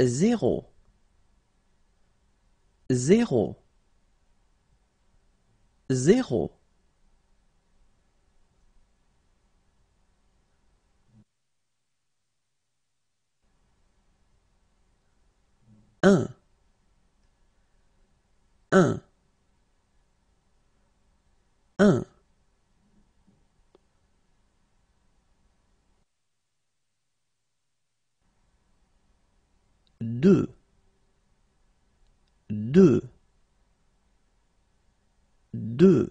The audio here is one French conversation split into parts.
zéro, zéro, zéro. Un, un, un. deux, deux, deux.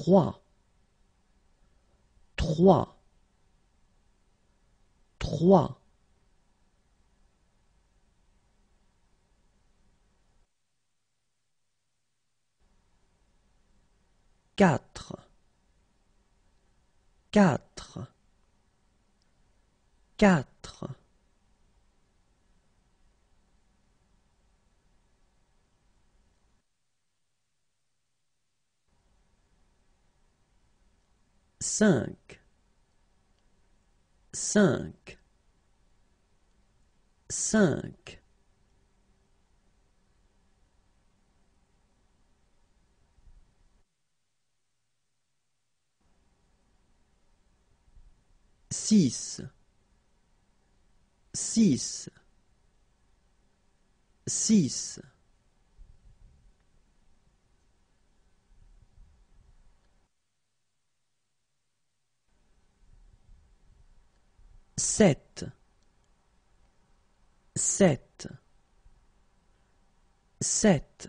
Trois, trois, trois. quatre, quatre, quatre. Cinq, cinq, cinq. six, six, six. Sept, sept, sept.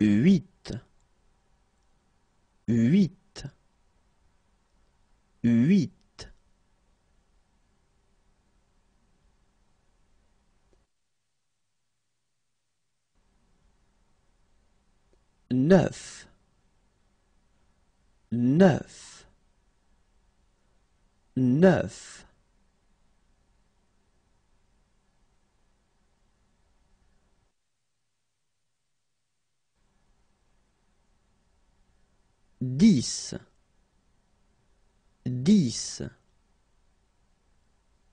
huit, huit, huit. Neuf, neuf, neuf. dix, dix,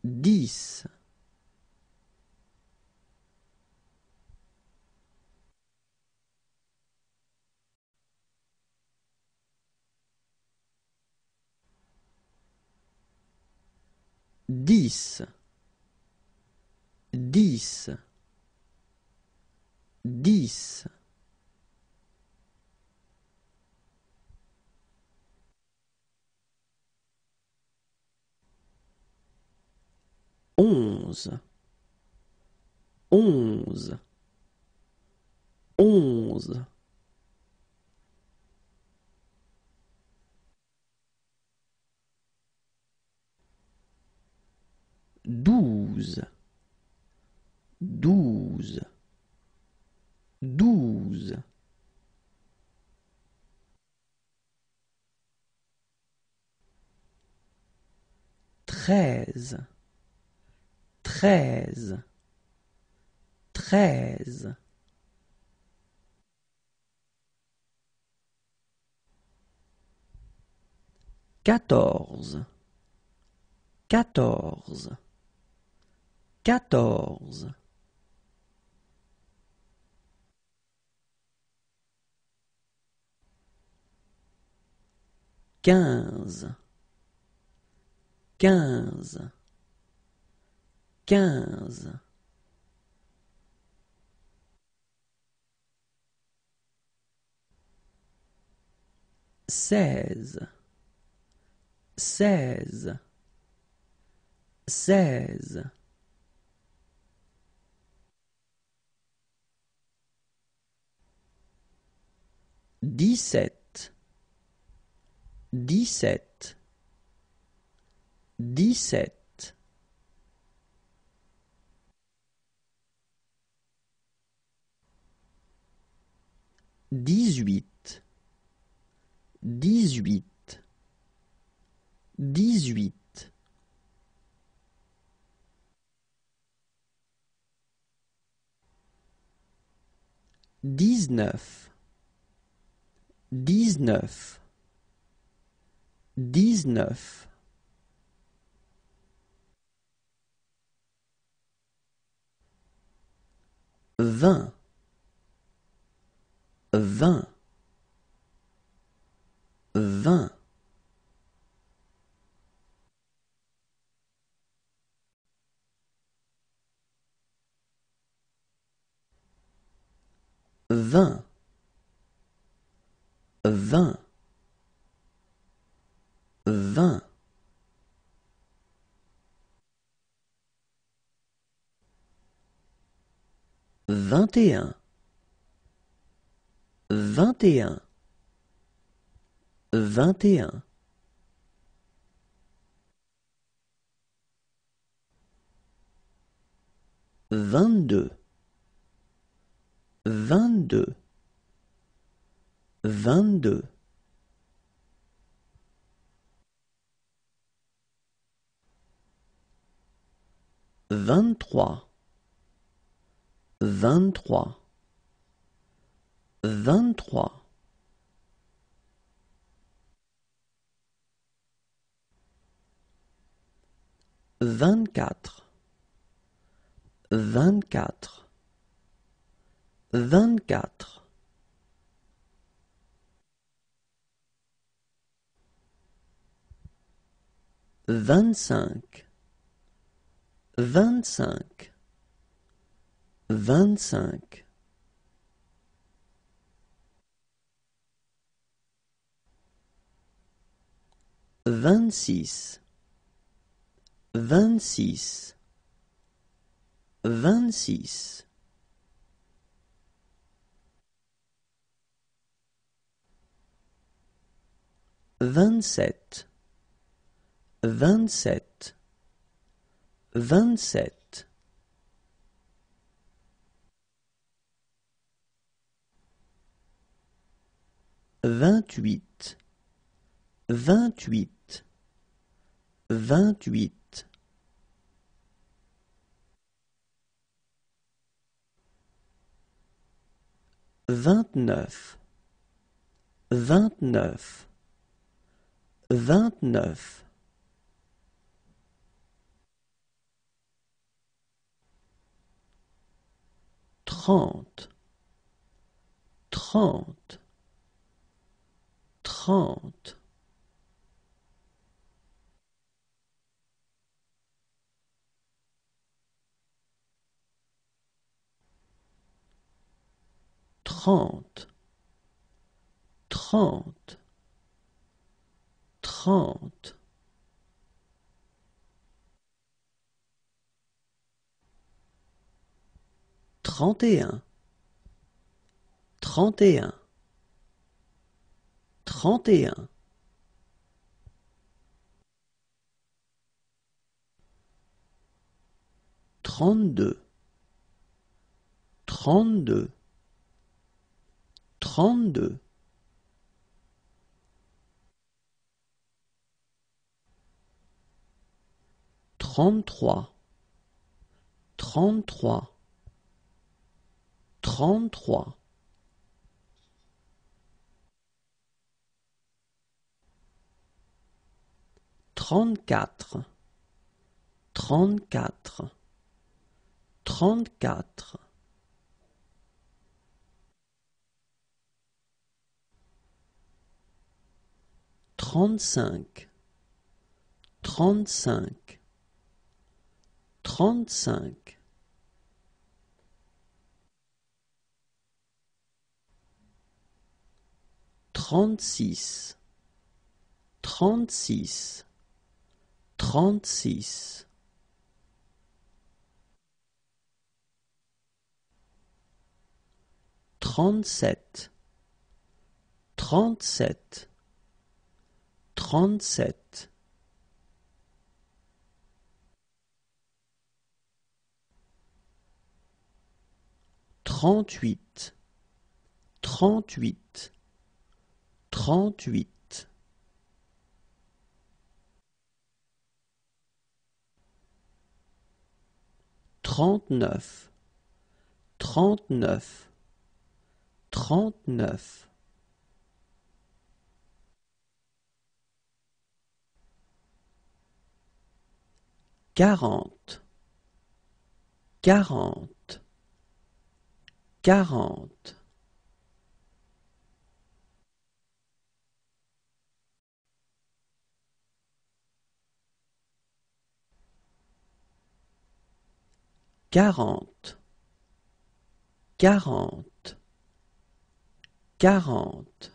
dix. Dix, dix, dix. onze, onze, onze. Douze, douze, douze. Treize. Treize, treize. Quatorze, quatorze, quatorze. Quinze, quinze. Quinze. Seize. Seize. Seize dix-sept, dix-sept, dix-sept. Dix-huit, dix-huit, dix-huit. Dix-neuf, dix-neuf, dix-neuf, vingt, vingt, vingt. vingt, vingt, vingt. Vingt et un, vingt et un, vingt et un. Vingt-deux, vingt-deux, vingt-deux. Vingt-trois, vingt-trois, vingt-trois. Vingt-quatre, vingt-quatre, vingt-quatre. Vingt-cinq, vingt-cinq, vingt-cinq. Vingt-six, vingt-six, vingt-six. Vingt-sept, vingt-sept, vingt-sept. Vingt-huit, vingt-huit, vingt-huit. Vingt-neuf, vingt-neuf, vingt-neuf. Trente, trente, trente. Trente, trente, trente. Trente et un, trente et un, trente et un. Trente-deux, trente-deux, trente-deux. Trente-trois, trente-trois, trente-trois. Trente-quatre, trente-quatre, trente-quatre. Trente-cinq, trente-cinq, trente-cinq. Trente-six, trente-six, trente-six. Trente-sept, trente-sept, trente-sept. Trente-huit, trente-huit, trente-huit. Trente-neuf, trente-neuf, trente-neuf, quarante, quarante, quarante. Quarante, quarante, quarante.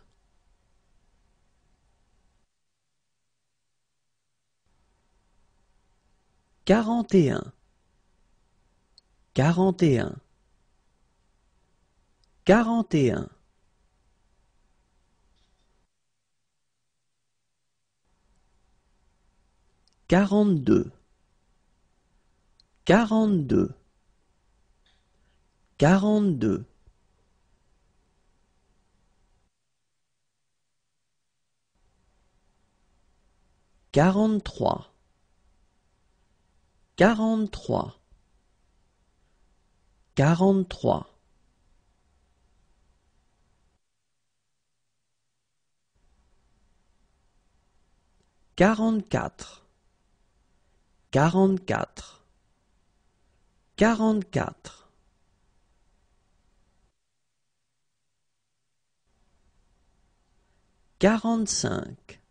Quarante et un, quarante et un, quarante et un. Quarante-deux, quarante-deux, quarante-deux. Quarante-trois, quarante-trois, quarante-trois. Quarante-quatre, quarante-quatre, quarante-quatre. Quarante-cinq,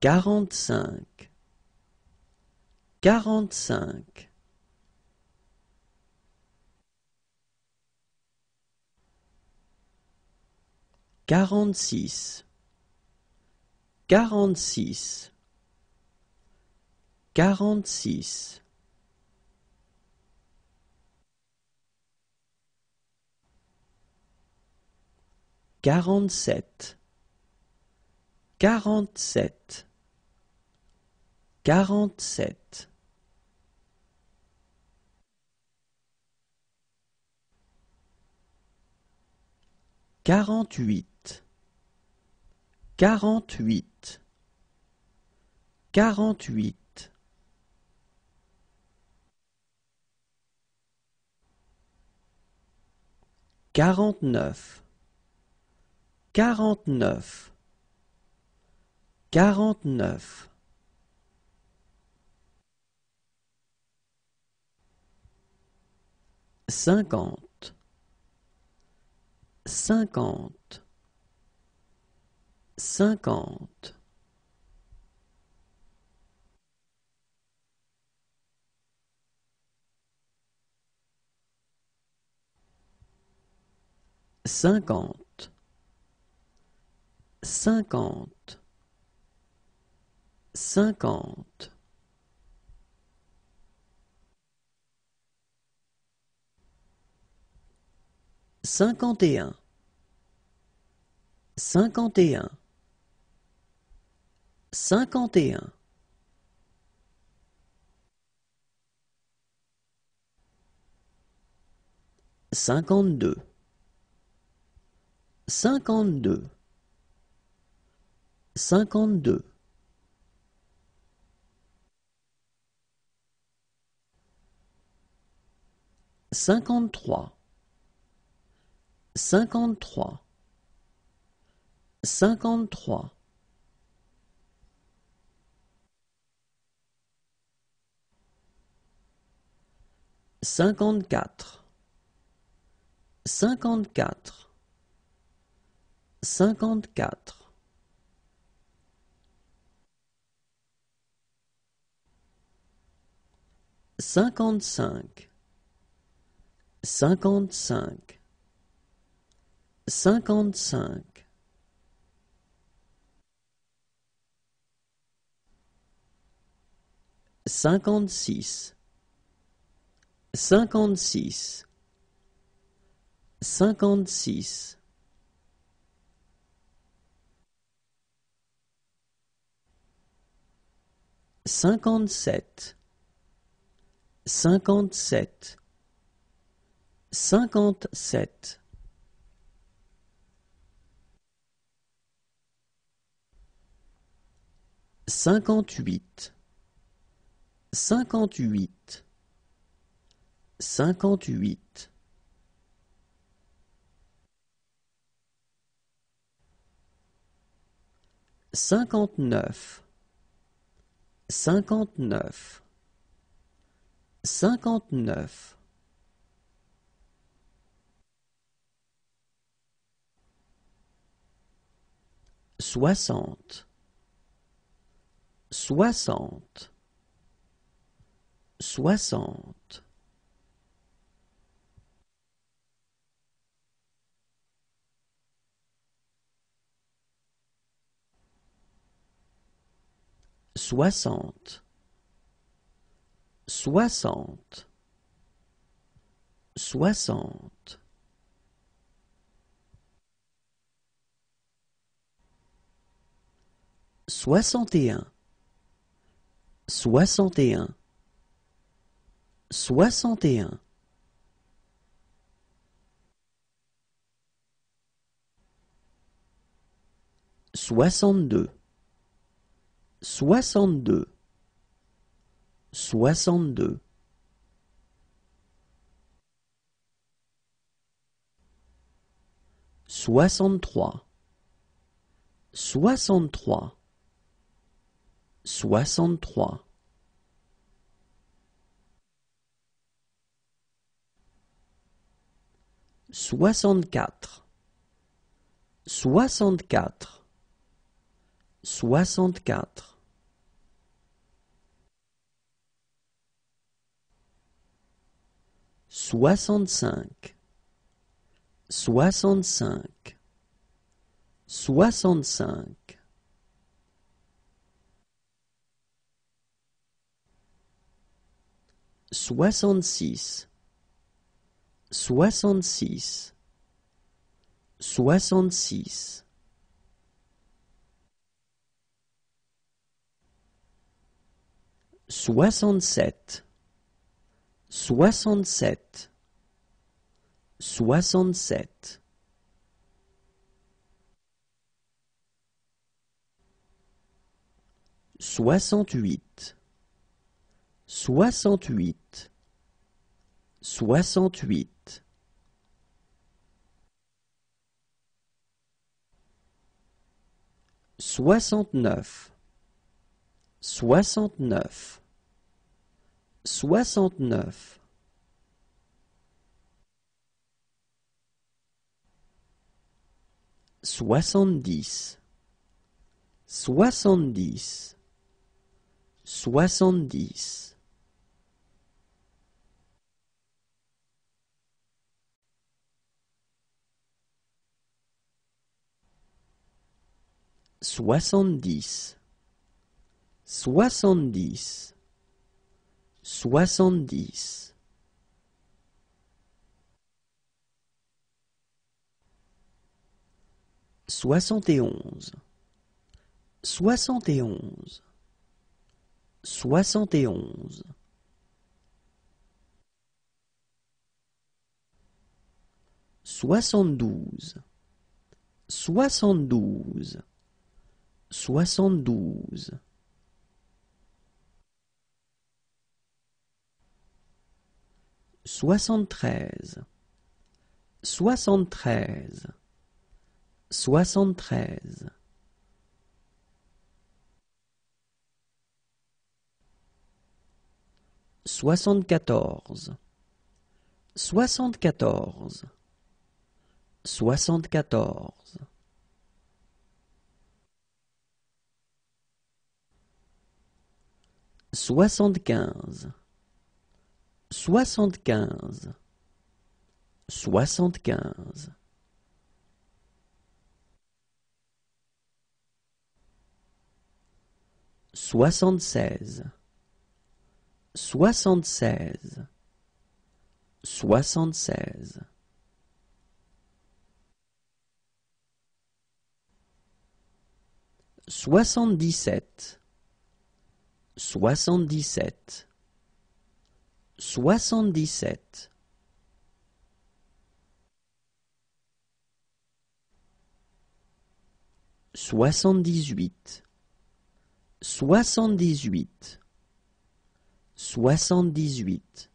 quarante-cinq, quarante-cinq. Quarante-six, quarante-six, quarante-six. Quarante-sept, quarante-sept, quarante-sept. Quarante-huit, quarante-huit, quarante-huit. Quarante-neuf, quarante-neuf, quarante-neuf. Cinquante, cinquante, cinquante. Cinquante, cinquante, cinquante. Cinquante et un, cinquante et un, cinquante et un. Cinquante-deux, cinquante-deux, cinquante-deux. Cinquante-trois, cinquante-trois, cinquante-trois. Cinquante-quatre, cinquante-quatre, cinquante-quatre. Cinquante-cinq, cinquante-cinq, cinquante-cinq. Cinquante-six, cinquante-six, cinquante-six. Cinquante-sept, cinquante-sept, cinquante-sept. cinquante-huit. cinquante-huit. cinquante-huit. cinquante-neuf. cinquante-neuf. cinquante-neuf. Soixante, soixante, soixante. Soixante, soixante, soixante. Soixante et un, soixante et un, soixante et un. Soixante-deux, soixante-deux, soixante-deux. Soixante-trois, soixante-trois, soixante-trois. Soixante-quatre, soixante-quatre, soixante-quatre. Soixante-cinq, soixante-cinq, soixante-cinq. Soixante-six, soixante-six, soixante-six. Soixante-sept, soixante-sept, soixante-sept. Soixante-huit, soixante-huit, soixante-huit. Soixante-neuf, soixante-neuf, soixante-neuf. Soixante-dix, soixante-dix, soixante-dix. Soixante-dix, soixante-dix, soixante-dix. Soixante et onze, soixante et onze, soixante et onze. Soixante-douze, soixante-douze, soixante-douze. Soixante-treize, soixante-treize, soixante-treize. Soixante-quatorze, soixante-quatorze, soixante-quatorze. Soixante-quinze, soixante-quinze, soixante-quinze. Soixante-seize, soixante-seize, soixante-seize. Soixante-dix-sept, soixante-dix-sept, soixante-dix-sept. Soixante-dix-huit, soixante-dix-huit, soixante-dix-huit.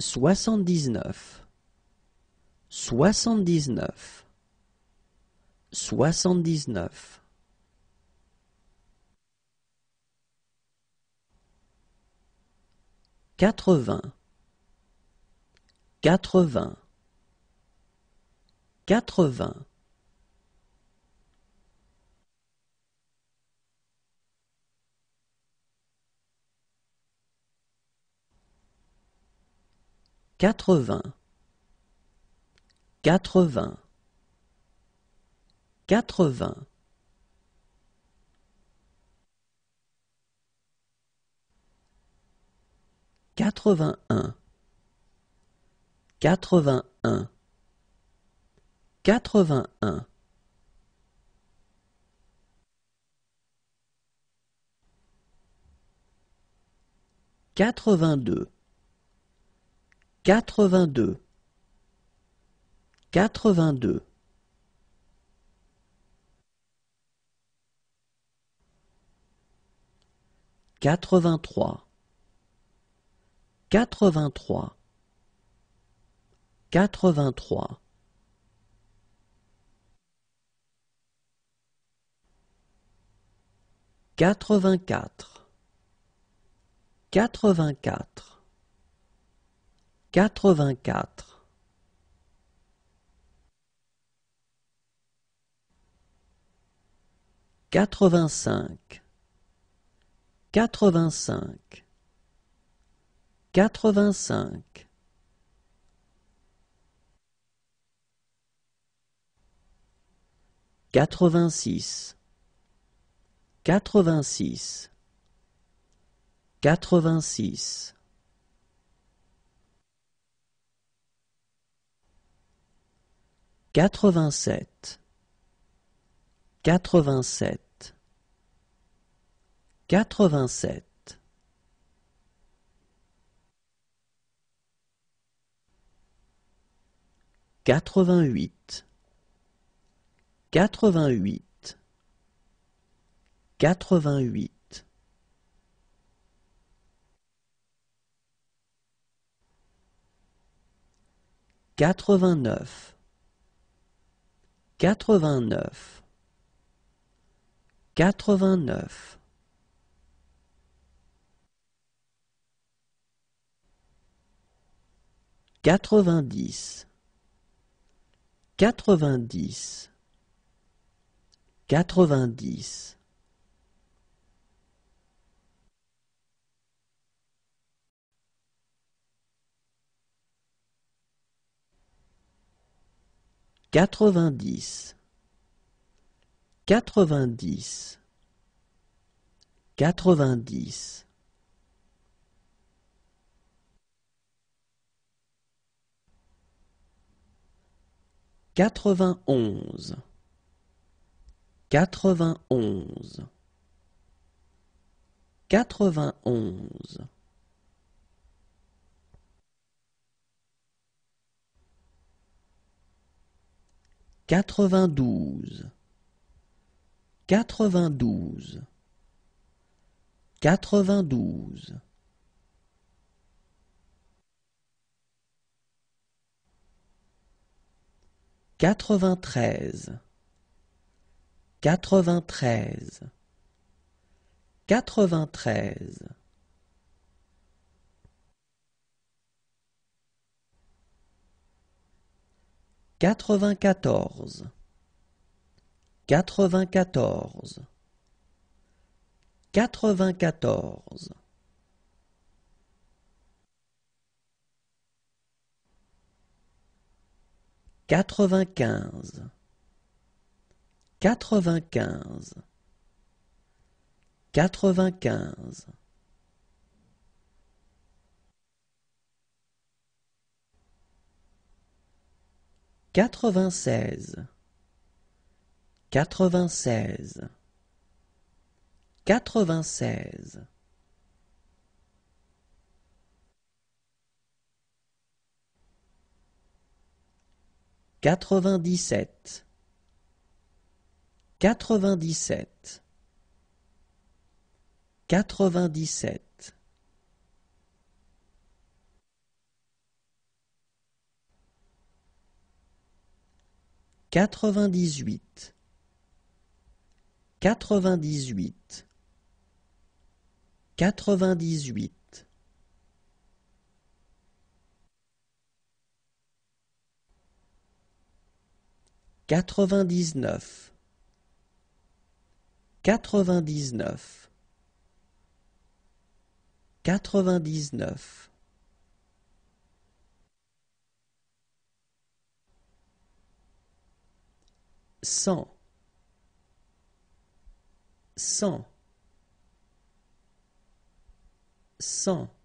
Soixante-dix-neuf, soixante-dix-neuf, soixante-dix-neuf, quatre-vingts, quatre-vingts, quatre-vingts, quatre-vingts, quatre-vingts, quatre-vingts, quatre-vingt-un, quatre-vingt-un, quatre-vingt-un, quatre-vingt-deux, quatre-vingt-deux, quatre-vingt-deux, quatre-vingt-trois, quatre-vingt-trois, quatre-vingt-trois, quatre-vingt-quatre, quatre-vingt-quatre, quatre-vingt-quatre, quatre-vingt-cinq, quatre-vingt-cinq, quatre-vingt-cinq, quatre-vingt-six, quatre-vingt-six, quatre-vingt-six, quatre-vingt-sept, quatre-vingt-sept, quatre-vingt-sept, quatre-vingt-huit, quatre-vingt-huit, quatre-vingt-huit, quatre-vingt-neuf, quatre-vingt-neuf, quatre-vingt-neuf, quatre-vingt-dix, quatre-vingt-dix, quatre-vingt-dix, quatre-vingt-dix, quatre-vingt-dix, quatre-vingt-dix, quatre-vingt-onze, quatre-vingt-onze, quatre-vingt-onze, quatre-vingt-douze, quatre-vingt-douze, quatre-vingt-douze, quatre-vingt-treize, quatre-vingt-treize, quatre-vingt-treize, quatre-vingt-quatorze, quatre-vingt-quatorze, quatre-vingt-quatorze, quatre-vingt-quinze, quatre-vingt-quinze, quatre-vingt-quinze, quatre-vingt-seize, quatre-vingt-seize, quatre-vingt-seize, quatre-vingt-dix-sept, quatre-vingt-dix-sept, quatre-vingt-dix-sept, quatre-vingt-dix-huit, quatre-vingt-dix-huit, quatre-vingt-dix-huit, quatre-vingt-dix-neuf, quatre-vingt-dix-neuf, quatre-vingt-dix-neuf, cent, cent, cent.